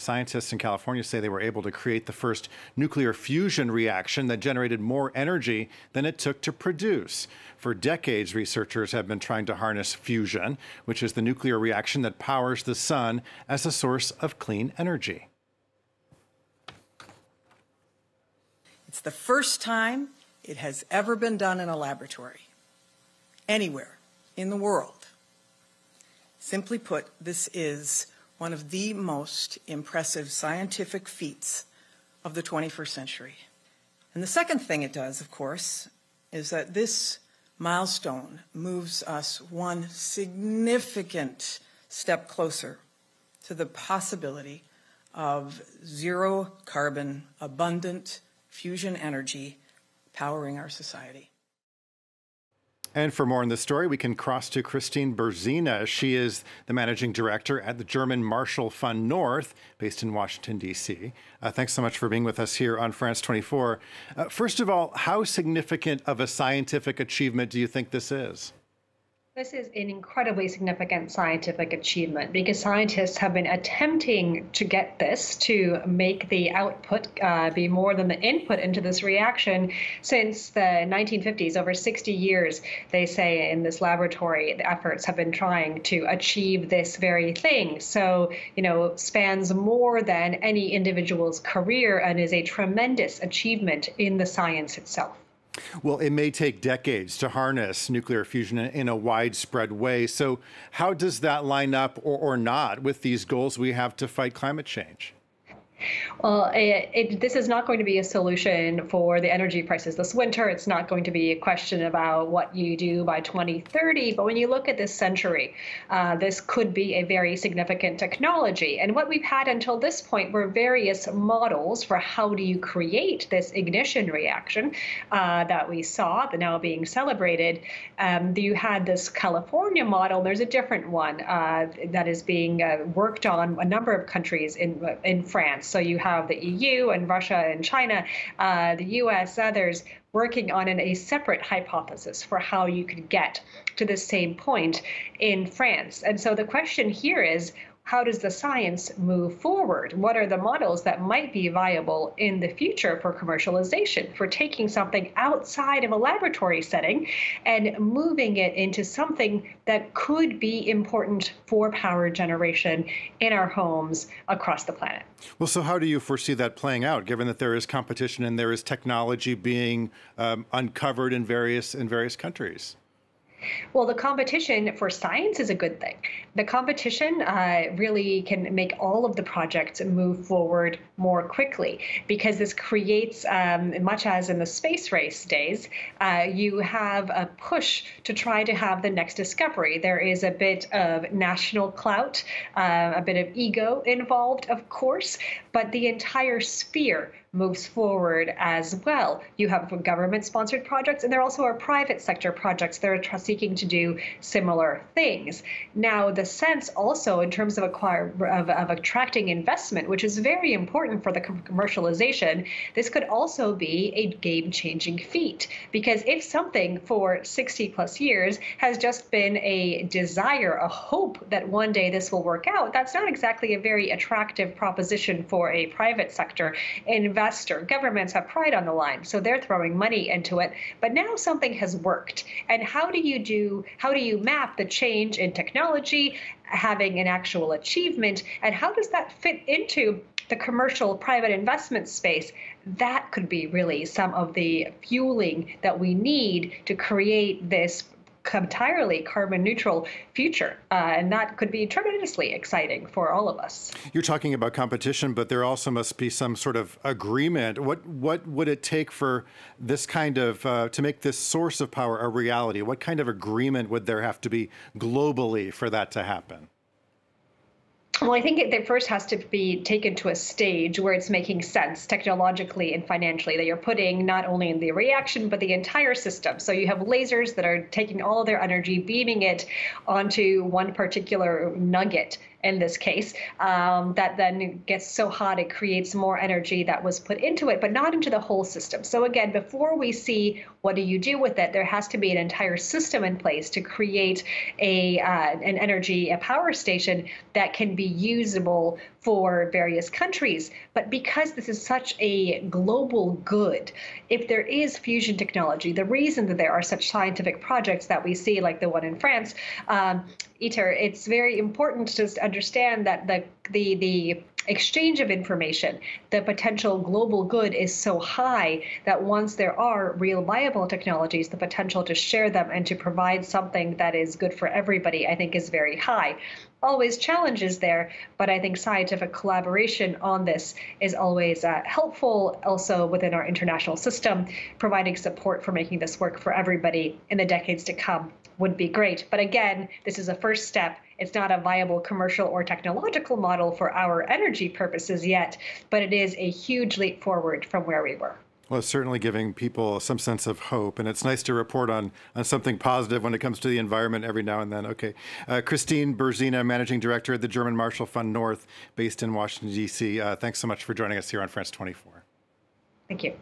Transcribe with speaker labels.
Speaker 1: Scientists in California say they were able to create the first nuclear fusion reaction that generated more energy than it took to produce. For decades, researchers have been trying to harness fusion, which is the nuclear reaction that powers the sun as a source of clean energy.
Speaker 2: It's the first time it has ever been done in a laboratory, anywhere in the world. Simply put, this is one of the most impressive scientific feats of the 21st century. And the second thing it does, of course, is that this milestone moves us one significant step closer to the possibility of zero carbon, abundant fusion energy powering our society.
Speaker 1: And for more on this story, we can cross to Kristine Berzina. She is the managing director at the German Marshall Fund North, based in Washington, D.C. Uh, thanks so much for being with us here on France 24. Uh, first of all, how significant of a scientific achievement do you think this is?
Speaker 3: This is an incredibly significant scientific achievement because scientists have been attempting to get this to make the output uh, be more than the input into this reaction since the 1950s. Over 60 years, they say in this laboratory, the efforts have been trying to achieve this very thing. So, you know, spans more than any individual's career and is a tremendous achievement in the science itself.
Speaker 1: Well, it may take decades to harness nuclear fusion in a widespread way. So, how does that line up or, or not with these goals we have to fight climate change?
Speaker 3: Well, it, it, this is not going to be a solution for the energy prices this winter. It's not going to be a question about what you do by 2030. But when you look at this century, uh, this could be a very significant technology. And what we've had until this point were various models for how do you create this ignition reaction uh, that we saw, the now being celebrated. Um, you had this California model. There's a different one uh, that is being uh, worked on a number of countries in in France. So you have the EU and Russia and China, uh, the US, others working on an, a separate hypothesis for how you could get to the same point in France. And so the question here is how does the science move forward? What are the models that might be viable in the future for commercialization, for taking something outside of a laboratory setting and moving it into something that could be important for power generation in our homes across the planet?
Speaker 1: Well, so how do you foresee that playing out, given that there is competition and there is technology being um, uncovered in various in various countries?
Speaker 3: Well, the competition for science is a good thing. The competition uh, really can make all of the projects move forward more quickly because this creates, um, much as in the space race days, uh, you have a push to try to have the next discovery. There is a bit of national clout, uh, a bit of ego involved, of course, but the entire sphere moves forward as well. You have government sponsored projects, and there also are private sector projects that are seeking to do similar things. Now, the sense also in terms of, acquire, of, of attracting investment, which is very important for the commercialization, this could also be a game changing feat. Because if something for 60 plus years has just been a desire, a hope that one day this will work out, that's not exactly a very attractive proposition for a private sector investor. Governments have pride on the line, so they're throwing money into it. But now something has worked. And how do you do, how do you map the change in technology, having an actual achievement, and how does that fit into the commercial private investment space, that could be really some of the fueling that we need to create this entirely carbon neutral future. Uh, and that could be tremendously exciting for all of us.
Speaker 1: You're talking about competition, but there also must be some sort of agreement. What, what would it take for this kind of, uh, to make this source of power a reality? What kind of agreement would there have to be globally for that to happen?
Speaker 3: Well, I think it, first has to be taken to a stage where it's making sense technologically and financially, that you're putting not only in the reaction, but the entire system. So you have lasers that are taking all of their energy, beaming it onto one particular nugget in this case, um, that then gets so hot it creates more energy that was put into it, but not into the whole system. So again, before we see what do you do with it, there has to be an entire system in place to create a uh, an energy, a power station that can be usable for various countries. But because this is such a global good, if there is fusion technology, the reason that there are such scientific projects that we see, like the one in France, um, ITER, it's very important to understand that the the the exchange of information, the potential global good is so high that once there are real viable technologies, the potential to share them and to provide something that is good for everybody, I think, is very high. Always challenges there, but I think scientific collaboration on this is always uh, helpful also within our international system, providing support for making this work for everybody in the decades to come would be great. But again, this is a first step. It's not a viable commercial or technological model for our energy purposes yet, but it is a huge leap forward from where we were.
Speaker 1: Well, it's certainly giving people some sense of hope, and it's nice to report on, on something positive when it comes to the environment every now and then. Okay. Uh, Kristine Berzina, Managing Director at the German Marshall Fund North, based in Washington, D.C., uh, thanks so much for joining us here on France 24.
Speaker 3: Thank you.